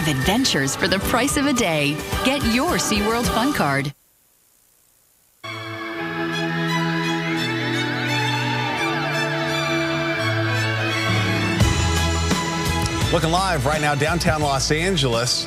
of adventures for the price of a day. Get your SeaWorld Fun Card. Looking live right now, downtown Los Angeles.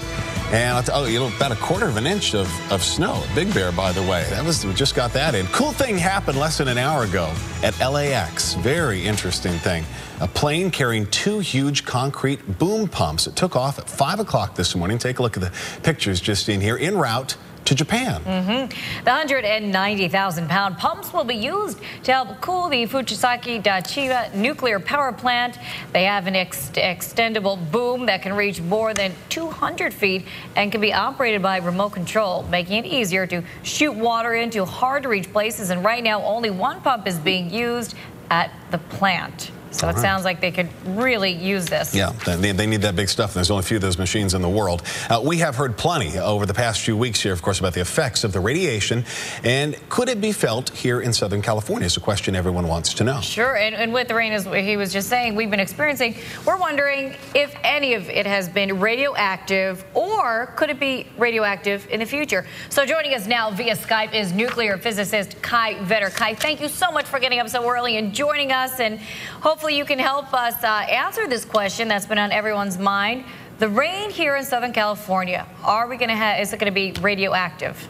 And oh, you know, about a quarter of an inch of, of snow. Big Bear, by the way. That was we just got that in. Cool thing happened less than an hour ago at LAX. Very interesting thing. A plane carrying two huge concrete boom pumps. It took off at 5 o'clock this morning. Take a look at the pictures just in here. En route to Japan. Mm -hmm. The 190,000 pound pumps will be used to help cool the Fukushima Daiichi nuclear power plant. They have an ex extendable boom that can reach more than 200 feet and can be operated by remote control, making it easier to shoot water into hard to reach places. And right now, only one pump is being used at the plant. So All it right. sounds like they could really use this. Yeah, they, they, need that big stuff. There's only a few of those machines in the world. Uh, we have heard plenty over the past few weeks here, of course, about the effects of the radiation. And could it be felt here in Southern California is a question everyone wants to know. Sure, and, and with the rain, as he was just saying, we've been experiencing, we're wondering if any of it has been radioactive or could it be radioactive in the future? So joining us now via Skype is nuclear physicist Kai Vetter. Kai, thank you so much for getting up so early and joining us. And hopefully hopefully you can help us uh, answer this question that's been on everyone's mind. The rain here in Southern California, are we going to have, is it going to be radioactive?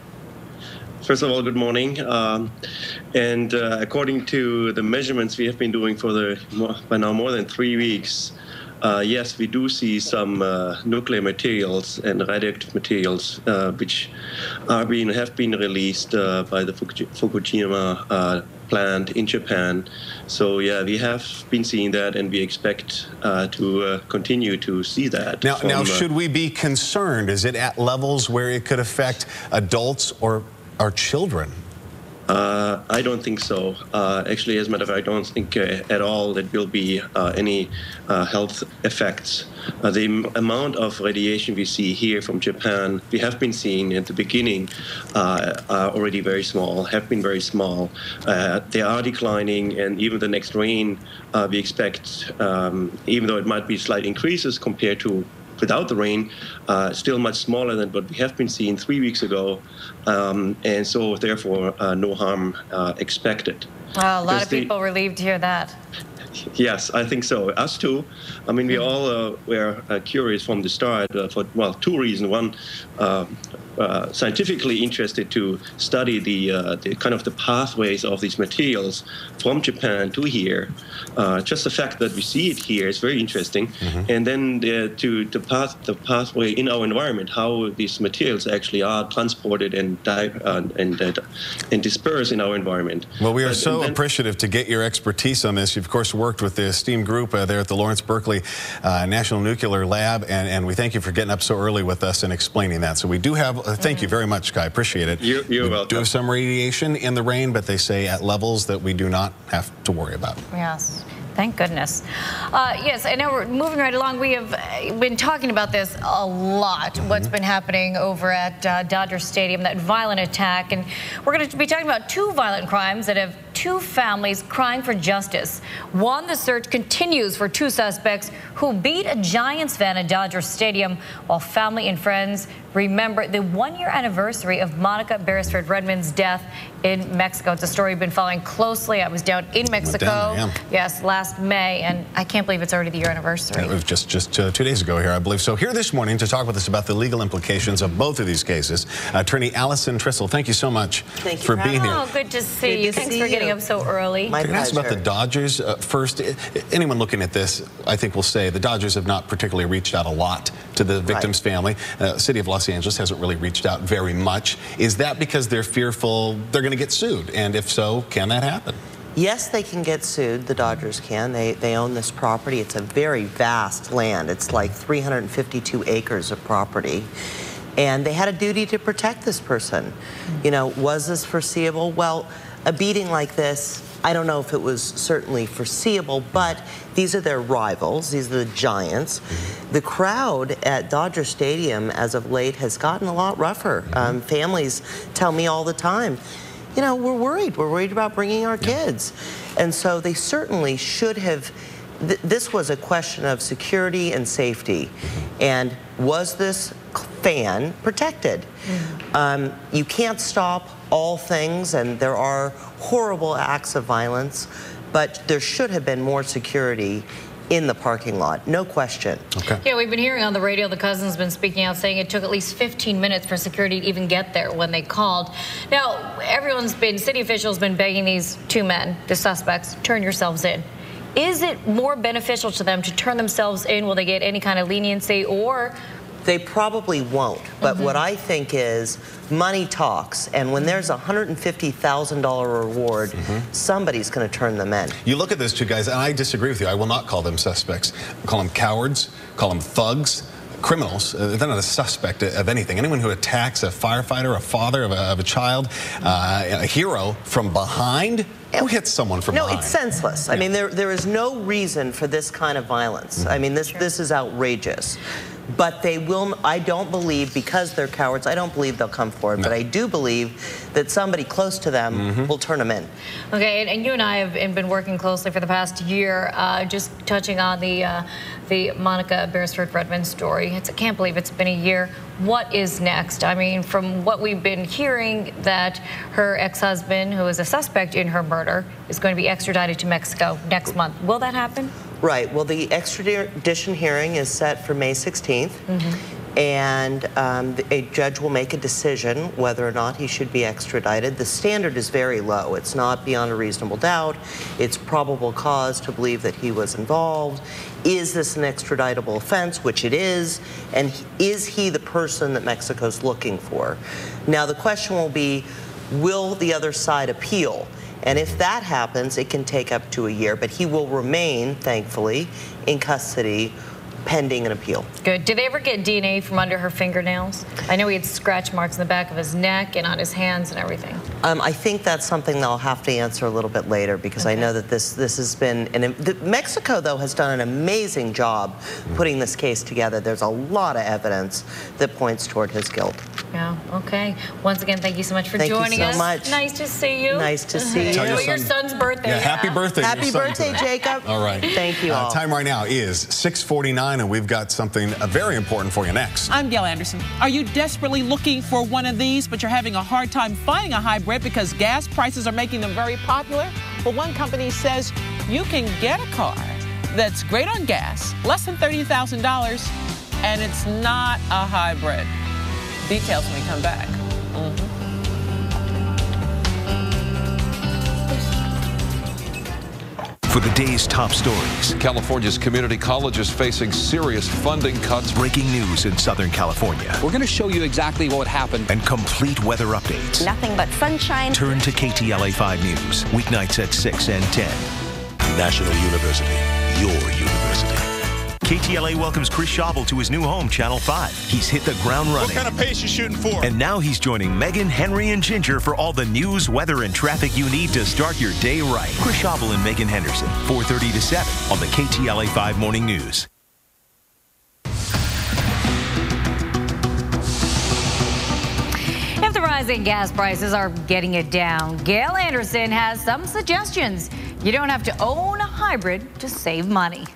First of all, good morning. Um, and uh, according to the measurements we have been doing for the by now more than three weeks, uh, yes, we do see some uh, nuclear materials and radioactive materials uh, which are being have been released uh, by the Fukushima uh, plant in Japan. So yeah, we have been seeing that, and we expect uh, to uh, continue to see that. Now, from, now, uh, should we be concerned? Is it at levels where it could affect adults or our children? Uh, I don't think so. Uh, actually, as a matter of fact, I don't think uh, at all that there will be uh, any health effects. The amount of radiation we see here from Japan, we have been seeing at the beginning, are already very small, have been very small. they are declining, and even the next rain, we expect, um, even though it might be slight increases compared to without the rain, uh, still much smaller than what we have been seeing three weeks ago, um, and so therefore uh, no harm uh, expected. Well, a lot of people relieved to hear that. Yes, I think so. Us too. I mean, we all uh, were uh, curious from the start uh, for well two reasons. One, uh, uh, scientifically interested to study the, uh, the, kind of the pathways of these materials from Japan to here. just the fact that we see it here is very interesting, mm-hmm. and then the, to the path the pathway in our environment, how these materials actually are transported and di- and and dispersed in our environment. Well, we are but, so then, appreciative to get your expertise on this. You've of course worked with the esteemed group uh, there at the Lawrence Berkeley uh, National Nuclear Lab, and, and we thank you for getting up so early with us and explaining that. So we do have, uh, thank you very much, Kai. Appreciate it. You, you're we welcome. do have some radiation in the rain, but they say at levels that we do not have to worry about. Yes. Thank goodness. Uh, yes, I know we're moving right along. We have uh, been talking about this a lot, mm -hmm. what's been happening over at uh, Dodger Stadium, that violent attack. And we're going to be talking about two violent crimes that have two families crying for justice. One, the search continues for two suspects who beat a Giants fan at Dodger Stadium while family and friends remember the one-year anniversary of Monica Beresford Redmond's death in Mexico. It's a story we've been following closely. I was down in Mexico, down, yeah. yes, last May, and I can't believe it's already the year anniversary. It was just, just uh, two days ago here, I believe. So here this morning to talk with us about the legal implications of both of these cases, Attorney Alison Triessl, thank you so much thank for being here. Oh, good to see good you. To Thanks see for you. Getting up so early. My Can I ask about the Dodgers uh, first? Anyone looking at this, I think will say the Dodgers have not particularly reached out a lot to the victim's right. family. Uh, City of Los Angeles hasn't really reached out very much. Is that because they're fearful they're going to get sued? And if so, can that happen? Yes, they can get sued. The Dodgers can. They, they own this property. It's a very vast land. It's like 352 acres of property. And they had a duty to protect this person. You know, was this foreseeable? Well, a beating like this, I don't know if it was certainly foreseeable, but these are their rivals. These are the Giants. Mm-hmm. The crowd at Dodger Stadium as of late has gotten a lot rougher. Mm-hmm. Um, families tell me all the time, you know, we're worried. We're worried about bringing our kids. And so they certainly should have th this was a question of security and safety. Mm-hmm. And was this fan protected? Mm. Um, you can't stop all things, and there are horrible acts of violence, but there should have been more security in the parking lot, no question. Okay. Yeah, we've been hearing on the radio, the cousin's been speaking out saying it took at least 15 minutes for security to even get there when they called. Now, everyone's been, city officials been begging these two men, the suspects, turn yourselves in. Is it more beneficial to them to turn themselves in? Will they get any kind of leniency or they probably won't. But mm-hmm. what I think is money talks. And when there's a $150,000 reward, mm-hmm. somebody's going to turn them in. You look at those two guys, and I disagree with you. I will not call them suspects. I call them cowards, call them thugs criminals. Uh, they're not a suspect of anything. Anyone who attacks a firefighter, a father of a, of a child, uh, a hero from behind, who hits someone from no, behind? No, it's senseless. Yeah. I mean, there, there is no reason for this kind of violence. Mm-hmm. I mean, this, this is outrageous but they will, I don't believe, because they're cowards, I don't believe they'll come forward, no. but I do believe that somebody close to them mm -hmm. will turn them in. Okay, and, and, you and I have been working closely for the past year, uh, just touching on the, uh, the Monica Beresford Redmond story. It's, I can't believe it's been a year. What is next? I mean, from what we've been hearing, that her ex-husband, who is a suspect in her murder, is going to be extradited to Mexico next month. Will that happen? Right. Well, the extradition hearing is set for May 16th. Mm -hmm. And um, a judge will make a decision whether or not he should be extradited. The standard is very low. It's not beyond a reasonable doubt. It's probable cause to believe that he was involved. Is this an extraditable offense, which it is? And is he the person that Mexico's looking for? Now, the question will be, will the other side appeal? And if that happens, it can take up to a year, but he will remain, thankfully, in custody pending an appeal. Good. Did they ever get DNA from under her fingernails? I know he had scratch marks in the back of his neck and on his hands and everything. Um, I think that's something they'll have to answer a little bit later because okay. I know that this this has been an, the, Mexico though has done an amazing job putting this case together. There's a lot of evidence that points toward his guilt. Yeah. Okay. Once again, thank you so much for thank joining us. Much. Nice to see you. Nice to see you. Your, son, your, son's birthday. Yeah. Happy birthday. Happy birthday, Jacob. All right. Thank you. Uh, time right now is 6:49, and we've got something uh, very important for you next. I'm Gail Anderson. Are you desperately looking for one of these, but you're having a hard time finding a hybrid because gas prices are making them very popular? But one company says you can get a car that's great on gas, less than $30,000, and it's not a hybrid. Details when we come back. Mm -hmm. For the day's top stories. California's community colleges facing serious funding cuts. Breaking news in Southern California. We're going to show you exactly what happened. And complete weather updates. Nothing but sunshine. Turn to KTLA 5 News, weeknights at 6 and 10. National University, your university. KTLA welcomes Chris Schauble to his new home, Channel 5. He's hit the ground running. What kind of pace you shooting for? And now he's joining Megan, Henry, and Ginger for all the news, weather, and traffic you need to start your day right. Chris Schauble and Megan Henderson, 4.30 to 7 on the KTLA 5 Morning News. If the rising gas prices are getting it down, Gail Anderson has some suggestions. You don't have to own a hybrid to save money.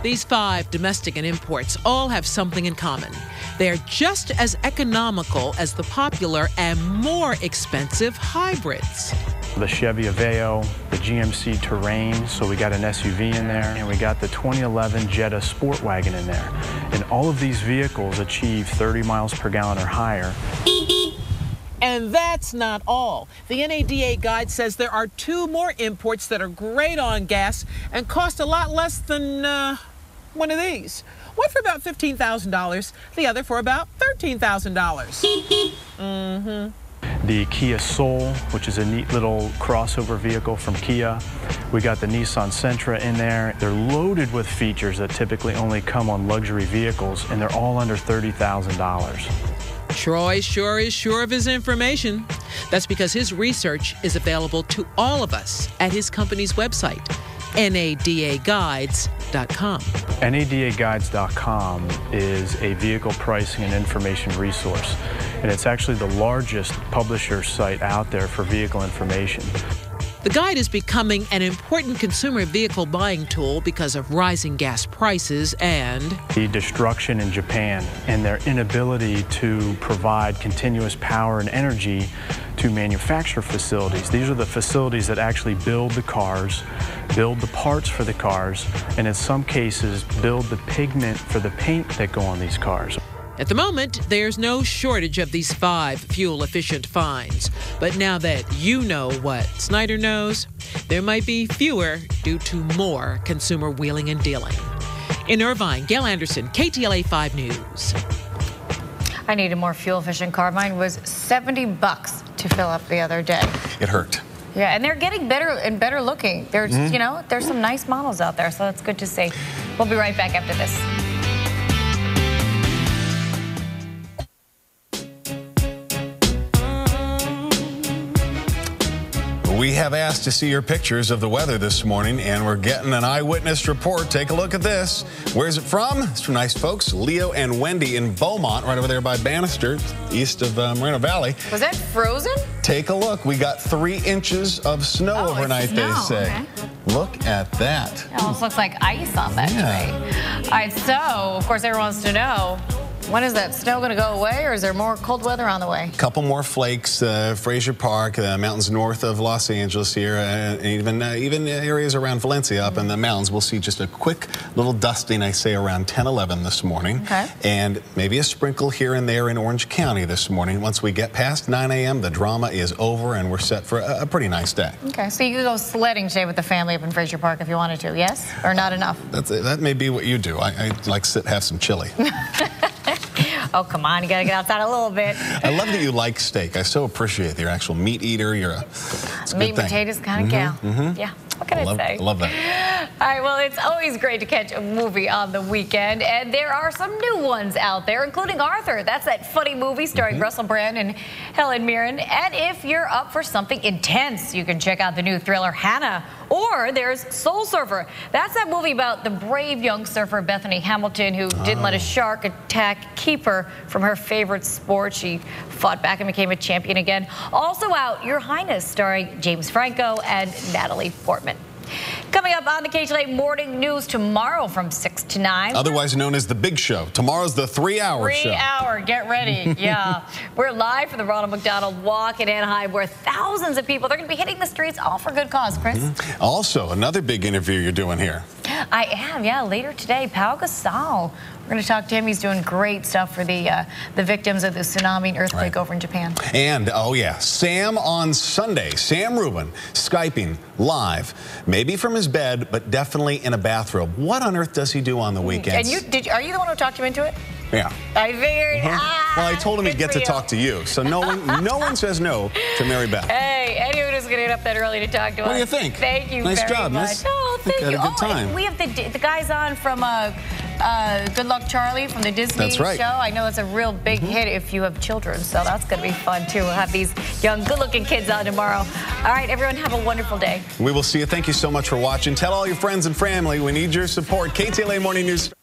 These five domestic and imports all have something in common. They are just as economical as the popular and more expensive hybrids. The Chevy Aveo, the GMC Terrain, so we got an SUV in there, and we got the 2011 Jetta Sport Wagon in there. And all of these vehicles achieve 30 miles per gallon or higher. And that's not all. The NADA guide says there are two more imports that are great on gas and cost a lot less than uh, one of these. One for about $15,000, the other for about $13,000. mm-hmm. The Kia Soul, which is a neat little crossover vehicle from Kia. We got the Nissan Sentra in there. They're loaded with features that typically only come on luxury vehicles, and they're all under $30,000. Troy sure is sure of his information. That's because his research is available to all of us at his company's website, nadaguides.com. NADAguides.com is a vehicle pricing and information resource, and it's actually the largest publisher site out there for vehicle information. The guide is becoming an important consumer vehicle buying tool because of rising gas prices and the destruction in Japan and their inability to provide continuous power and energy to manufacture facilities. These are the facilities that actually build the cars, build the parts for the cars, and in some cases build the pigment for the paint that go on these cars. At the moment, there's no shortage of these five fuel efficient finds. But now that you know what Snyder knows, there might be fewer due to more consumer wheeling and dealing. In Irvine, Gail Anderson, KTLA 5 News. I needed more fuel efficient car. Mine was 70 bucks to fill up the other day. It hurt. Yeah, and they're getting better and better looking. There's, mm-hmm. you know, there's some nice models out there, so that's good to see. We'll be right back after this. We have asked to see your pictures of the weather this morning, and we're getting an eyewitness report. Take a look at this. Where's it from? It's from nice folks, Leo and Wendy in Beaumont, right over there by Bannister, east of uh, Moreno Valley. Was that frozen? Take a look. We got three inches of snow oh, overnight, snow. they say. Okay. Look at that. It almost looks like ice on that yeah. tree. All right, so, of course, everyone wants to know when is that snow going to go away, or is there more cold weather on the way? A couple more flakes. Uh, Frazier Park, the mountains north of Los Angeles here, uh, and even uh, even areas around Valencia up in the mountains. We'll see just a quick little dusting, I say, around 10, 11 this morning. Okay. And maybe a sprinkle here and there in Orange County this morning. Once we get past 9 a.m., the drama is over, and we're set for a, a, pretty nice day. Okay, so you could go sledding today with the family up in Frazier Park if you wanted to, yes? Or not enough? That's, that may be what you do. I, I like to sit, have some chili. Oh, come on. You got to get outside a little bit. I love that you like steak. I so appreciate that you're an actual meat eater. You're a, meat and potatoes kind of mm -hmm, gal. Mm -hmm. Yeah. What can I, I love, say? I love that. All right, well, it's always great to catch a movie on the weekend, and there are some new ones out there, including Arthur. That's that funny movie starring mm -hmm. Russell Brand and Helen Mirren. And if you're up for something intense, you can check out the new thriller Hannah. Or there's Soul Surfer. That's that movie about the brave young surfer Bethany Hamilton who oh. didn't let a oh. shark attack keep her from her favorite sport. She fought back and became a champion again. Also out, Your Highness, starring James Franco and Natalie Portman. Coming up on the KTLA Morning News tomorrow from 6 to 9. Otherwise known as The Big Show. Tomorrow's the three-hour show. Three-hour. Get ready. Yeah. We're live from the Ronald McDonald Walk in Anaheim where thousands of people, they're going to be hitting the streets all for good cause, Chris. Mm -hmm. Also, another big interview you're doing here. I am, yeah. Later today, Pau Gasol we're going to talk to him. He's doing great stuff for the uh, the victims of the tsunami and earthquake right. over in Japan. And, oh yeah, Sam on Sunday. Sam Rubin, Skyping live, maybe from his bed, but definitely in a bathrobe. What on earth does he do on the weekends? And you, did, are you the one who talked him into it? Yeah. I figured. Uh -huh. ah, well, I told him he'd get to you. talk to you, so no one, no one says no to Mary Beth. Hey, anyone who's going to get up that early to talk to what us. What do you think? Thank you nice very job, much. Miss. You. Had a good oh, time. we have the the guys on from uh, uh, Good Luck Charlie from the Disney right. show. I know it's a real big mm -hmm. hit if you have children, so that's going to be fun too. We'll have these young, good-looking kids on tomorrow. All right, everyone, have a wonderful day. We will see you. Thank you so much for watching. Tell all your friends and family we need your support. KTLA Morning News.